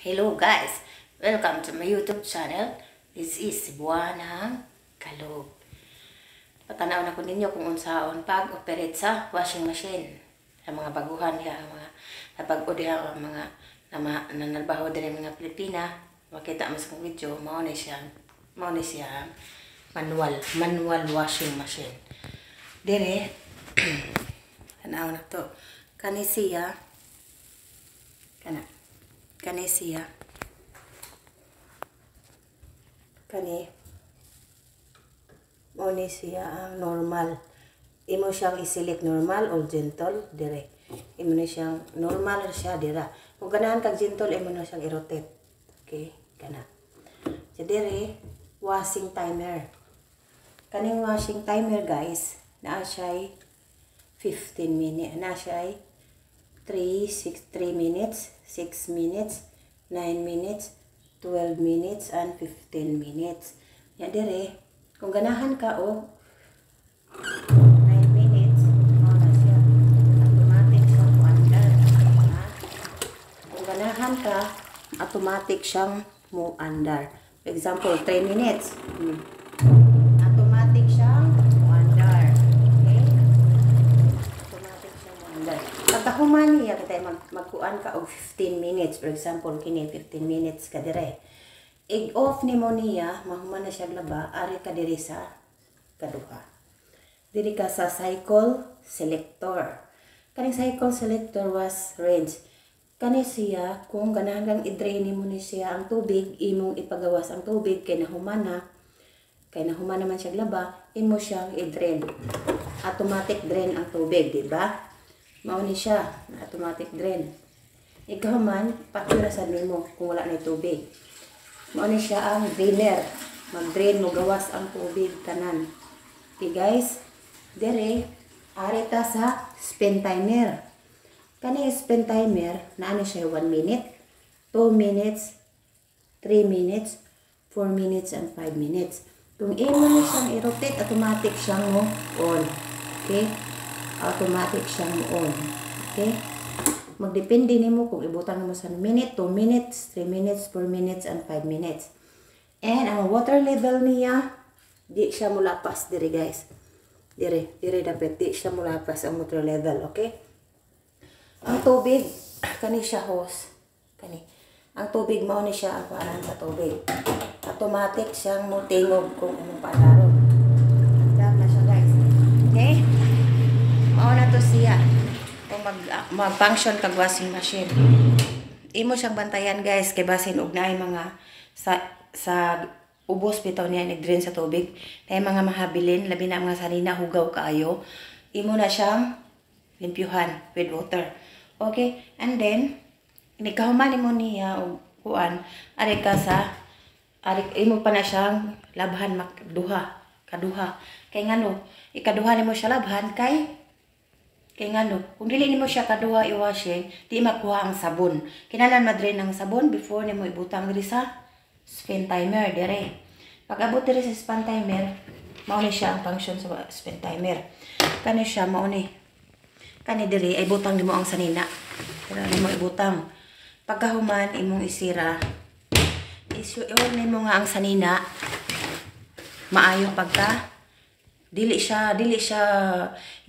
Hello guys! Welcome to my YouTube channel. This is Cebuanang Kalog. Patanaw na ko ninyo kung unsaon pag-operate sa washing machine. Sa mga baguhan niya, ang mga napag-o diha ang mga na, na nalbaho din mga Pilipina. Makita mo sa video, mao ni siya, mao ni siya manual, manual washing machine. Dire, tanaw na to. Kani siya, kana, kani siya, kani, mao ni siya ang normal. Imo siyang i-select normal or gentle, dire. Imo na siyang normal siya, dira. Kung ganahan kag gentle, imo na siyang i-rotate. Okay, kana. So, dire, washing timer. Kaning washing timer, guys, naa siya 15 minutes. Na siya 3, 6, 3 minutes, 6 minutes, 9 minutes, 12 minutes, and 15 minutes. Yan dire, kung ganahan ka o 9 minutes, mao na siya. Automatic siyang under. Ha? Kung ganahan ka, automatic siyang mo under. For example, 3 minutes. Hmm. Automatic siyang mo under. Okay? automatic siya mo under. Human niya, kita mag magkuan ka og 15 minutes. For example, kini 15 minutes ka dire. I-off ni mo niya, mahuman na siya laba, ari ka dire sa kaduha. Diri ka sa cycle selector. Kaning cycle selector was range. Kani siya, kung ganahan i-drain mo ni siya ang tubig, imong ipagawas ang tubig, kay nahuman na, kay nahuman naman siya laba, imo siyang i-drain. Automatic drain ang tubig, di ba? Mauni siya, na automatic drain. Ikaw man, pakirasan mo kung wala na tubig. Mauni siya ang drainer. Mag-drain mo, gawas ang tubig, tanan. Okay guys, dere, arita sa spin timer. Kani spin timer, na ano siya, 1 minute, 2 minutes, 3 minutes, 4 minutes, and 5 minutes. Kung imo na siyang i-rotate, automatic siyang mo on. Okay? Automatic siyang on. Okay? Magdepende nimo kung ibutan mo sa minute, 2 minutes, 3 minutes, 4 minutes, and 5 minutes. And ang water level niya, di siya mulapas diri guys. Diri, diri dapat di siya mulapas ang water level, okay? Ang tubig, kani siya hose. Kani. Ang tubig mao ni siya ang paanan sa tubig. Automatic siyang mutingog kung anong paanaron. Handa na siya guys. Okay? Mao na to siya. Mag, ah, mag-function kag washing machine. Imo siyang bantayan guys kay basin og naay mga sa sa ubos bitaw niya nag-drain sa tubig. Kay mga mahabilin labi na mga sanina hugaw kaayo. Imo na siyang limpyuhan with water. Okay? And then, nikahuman mo niya o kuan, ari ka sa, ari, imo pa na siyang labhan makduha, kaduha. Kay ngano, ikaduha nimo siya labhan kay kay ngano, kung dili nimo siya kaduha i-washing, di makuha ang sabon. Kinalan madre ng sabon before nimo ibutang diri sa spin timer dire. Pag abot diri sa spin timer, mao siya ang function sa spin timer. Kani siya mao ni kani diri ay butang nimo ang sanina. Pero nimo ibutang. Pagkahuman imong isira, isu iwan nimo nga ang sanina maayo pagka dili siya dili siya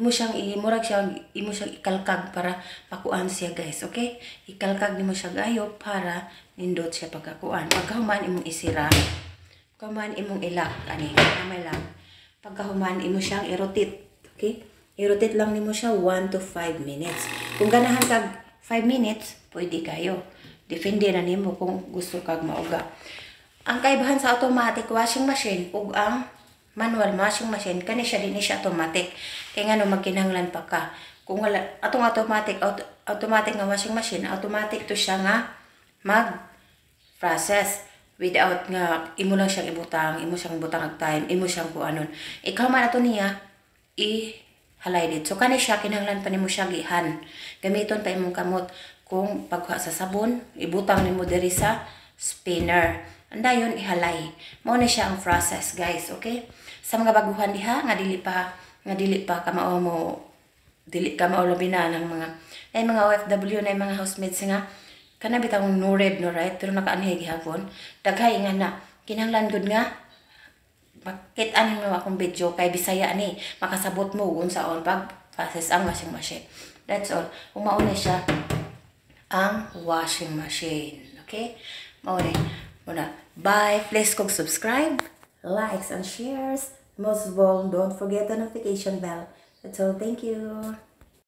imo siyang imurag siya imo siyang ikalkag para pakuan siya guys okay? Ikalkag nimo siya gayo para nindot siya pagkakuan. Pagkahuman imong isira pagkahuman imong ilak ani kamay lang. Pagkahuman imo siyang i-rotate okay? I-rotate lang nimo siya 1 to 5 minutes. Kung ganahan kag 5 minutes pwede kayo. Depende na nimo kung gusto kag mauga. Ang kaibahan sa automatic washing machine ug ang manual washing machine kani siya din siya automatic. Kay ngano magkinahanglan pa ka. Kung wala atong automatic auto, automatic nga washing machine automatic to siya nga mag process without nga imo lang siyang ibutang imo siyang butang og time imo siyang kuanon ikaw man ato niya i highlighted so kani siya kinahanglan pa nimo siya gihan. Gamiton pa imong kamot. Kung pagkuha sa sabon ibutang nimo diri sa spinner anda yun ihalay. Mao na siya ang process guys okay? Sa mga baguhan diha nga dili pa nga dili pa ka mao mo dili ka mao labi na ng mga ay mga OFW na mga housemates nga kana bitang no red no right? Pero nakaanhi gihapon. Daghay nga na kinahanglan gud nga bakit ano mo akong video kay Bisaya ni makasabot mo kung saon pag process ang washing machine. That's all. Kung mauna siya ang washing machine okay? Mauna muna bye. Please kog subscribe likes and shares. Most of all don't forget the notification bell. That's all. Thank you